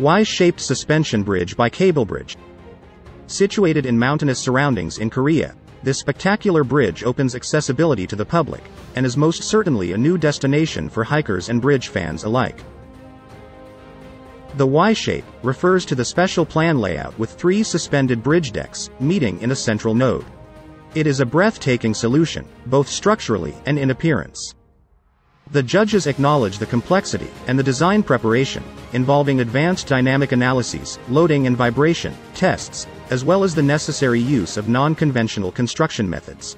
Y-shaped suspension bridge by Cable Bridge. Situated in mountainous surroundings in Korea, this spectacular bridge opens accessibility to the public, and is most certainly a new destination for hikers and bridge fans alike. The Y-shape refers to the special plan layout with three suspended bridge decks, meeting in a central node. It is a breathtaking solution, both structurally and in appearance. The judges acknowledge the complexity and the design preparation, involving advanced dynamic analyses, loading and vibration, tests, as well as the necessary use of non-conventional construction methods.